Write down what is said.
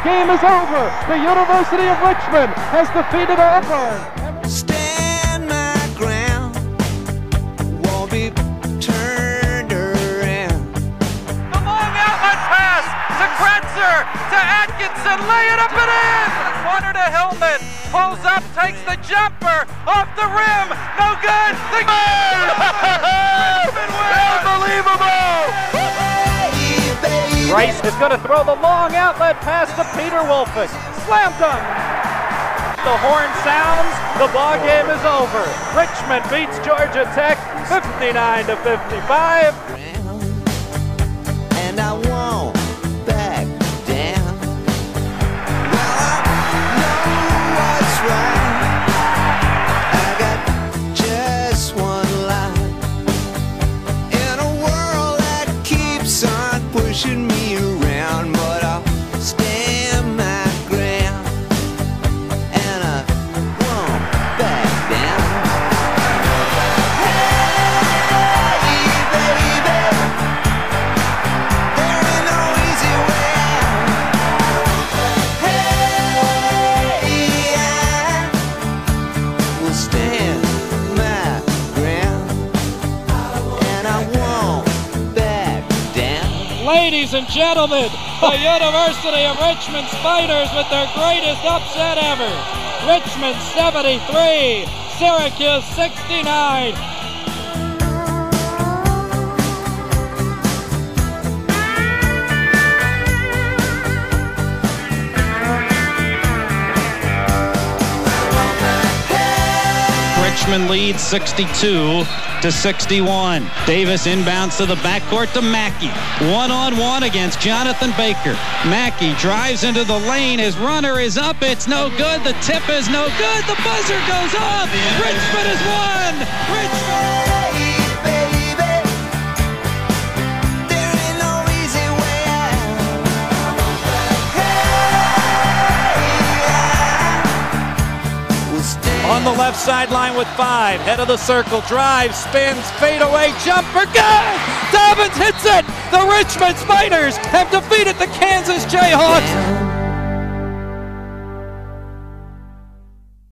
game is over. The University of Richmond has defeated Auburn. Stand my ground, won't be turned around. The long outlet pass to Kratzer to Atkinson, lay it up and in. Corner to Hillman, pulls up, takes the jumper off the rim, no good. The Rice is going to throw the long outlet pass to Peter Woolfolk. Slam dunk. The horn sounds. The ball game is over. Richmond beats Georgia Tech 59 to 55. And I won't back down. Well, I know what's Ladies and gentlemen, the University of Richmond Spiders with their greatest upset ever. Richmond 73, Syracuse 69. Richmond leads 62 to 61. Davis inbounds to the backcourt to McKie. One on one against Jonathan Baker. McKie drives into the lane. His runner is up. It's no good. The tip is no good. The buzzer goes off. Richmond has won. The left sideline with five. Head of the circle. Drive. Spins. Fade away. Jumper. Good. Dobbins hits it. The Richmond Spiders have defeated the Kansas Jayhawks.